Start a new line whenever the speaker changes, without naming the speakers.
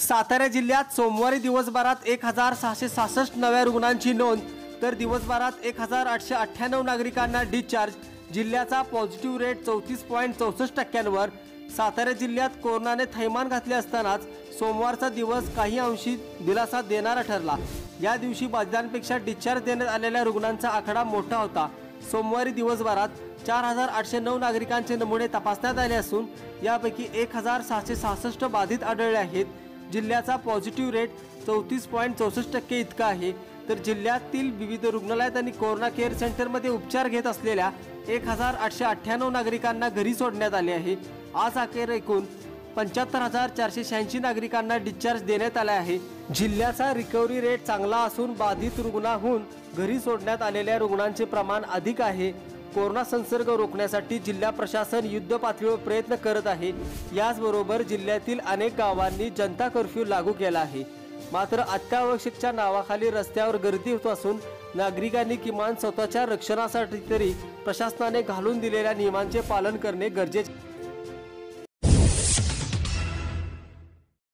सातारा जिल्ह्यात सोमवारी दिवसभरात एक हजार सहाशे सहासष्ट नव्या रुग्णांची नोंद तर दिवसभरात एक हजार आठशे अठ्ठ्याण्णव नागरिकांना डिस्चार्ज जिल्ह्याचा पॉझिटिव्ह रेट चौतीस पॉईंट चौसष्ट टक्क्यांवर. सातारा जिल्ह्यात कोरोनाने थैमान घातले असतानाच सोमवारचा दिवस काही अंशी दिलासा देणारा ठरला. या दिवशी बाधितांपेक्षा डिस्चार्ज देण्यात आलेल्या रुग्णांचा आकडा मोठा होता. सोमवारी दिवसभरात चार हजार आठशे नऊ नागरिकांचे नमुने तपासण्यात आले असून यापैकी एक हजार सहाशे सहासष्ट बाधित आढळले आहेत. जिल्ह्याचा पॉझिटिव्ह रेट चौतीस पॉईंट चौसष्ट टक्के इतका आहे. तर जिल्ह्यातील विविध रुग्णालयात आणि कोरोना केअर सेंटरमध्ये उपचार घेत असलेल्या एक हजार आठशे अठ्ठ्याण्णव नागरिकांना घरी सोडण्यात आले आहे. आज अखेर एकूण पंच्याहत्तर हजार चारशे शहाऐंशी नागरिकांना डिस्चार्ज देण्यात आला आहे. जिल्ह्याचा रिकव्हरी रेट चांगला असून बाधित रुग्णाहून घरी सोडण्यात आलेल्या रुग्णांचे प्रमाण अधिक आहे. कोरोना संसर्ग रोखण्यासाठी जिल्हा प्रशासन युद्ध पातळीवर प्रयत्न करत आहे. याचबरोबर जिल्ह्यातील अनेक गावांनी जनता कर्फ्यू लागू केला आहे. मात्र अत्यावश्यकच्या नावाखाली रस्त्यावर गर्दी होत असून नागरिकांनी किमान स्वतःच्या रक्षणासाठी तरी प्रशासनाने घालून दिलेल्या नियमांचे पालन करणे गरजेचे